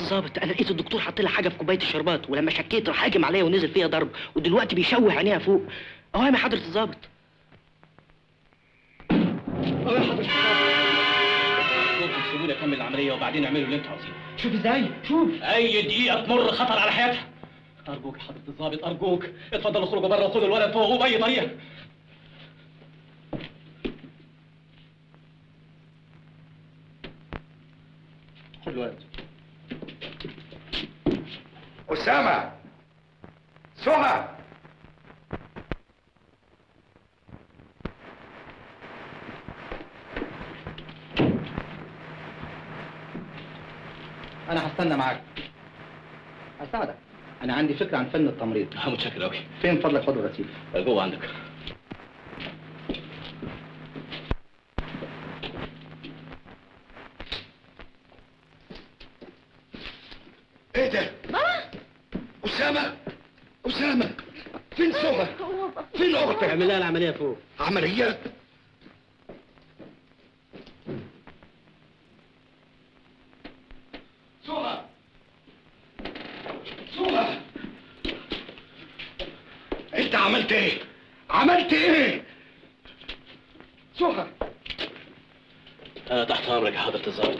الظابط أنا لقيت الدكتور حاط لها حاجة في كوباية الشربات ولما شكيت راح هاجم عليا ونزل فيها ضرب ودلوقتي بيشوه عينيها فوق. أهو يا حضرة الظابط أهو يا حضرة الظابط ممكن تسيبوني أكمل العملية وبعدين اعملوا اللي أنتوا عاوزينه. شوف إزاي؟ شوف. أي دقيقة تمر خطر على حياتها. أرجوك يا حضرة الظابط أرجوك. اتفضلوا اخرجوا بره وخدوا الولد فوقوه بأي طريقة. خد الولد. أسامة. سهى. أنا هستنى معاك. هساعدك أنا عندي فكرة عن فن التمريض. متشكر قوي فين فضلك خد الغسيل جوه عندك. إيه ده؟ أسامة أسامة فين سهى؟ فين أختك؟ اعمل لها العملية فوق عملية؟ سهى سهى انت عملت إيه؟ عملت إيه؟ سهى أنا تحت أمرك يا حضرة الظابط